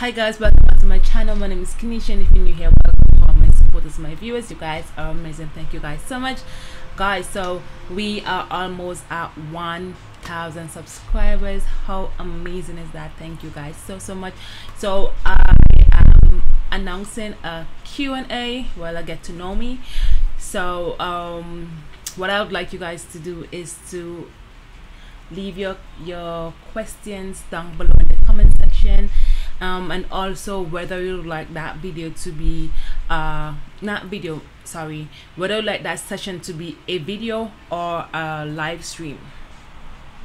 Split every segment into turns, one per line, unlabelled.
hi guys welcome back to my channel. My name is Kinesha and if you're new here welcome to all my supporters my viewers. You guys are amazing. Thank you guys so much. Guys so we are almost at 1000 subscribers. How amazing is that? Thank you guys so so much. So i am announcing a q&a while i get to know me. So um what i would like you guys to do is to leave your your questions down below in the comment section um, and also whether you like that video to be uh not video sorry whether you like that session to be a video or a live stream.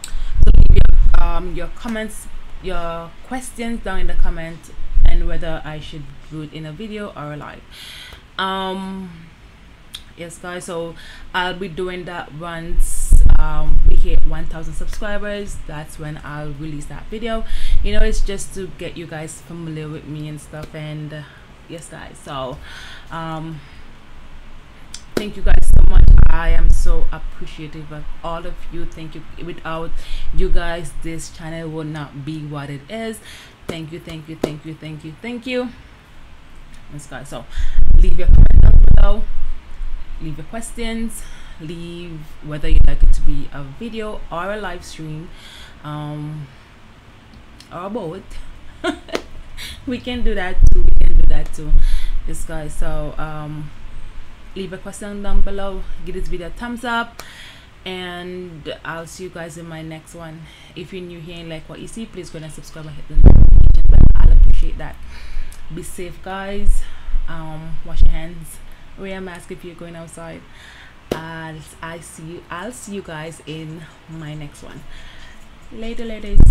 So leave your, um, your comments your questions down in the comment and whether i should do it in a video or a live. Um yes guys so i'll be doing that once um, hit 1000 subscribers that's when i'll release that video. You know it's just to get you guys familiar with me and stuff and uh, yes guys so um thank you guys so much. I am so appreciative of all of you. Thank you. Without you guys this channel would not be what it is. Thank you thank you thank you thank you thank you. Yes guys so leave your comment down below. Leave your questions leave whether you like it to be a video or a live stream um or both. We can do that too we can do that too this guy so um leave a question down below give this video a thumbs up and i'll see you guys in my next one. If you're new here and like what you see please go and subscribe and hit the notification bell. I'll appreciate that. Be safe guys. Um wash your hands. Wear a mask if you're going outside I'll, I see you I'll see you guys in my next one. Later ladies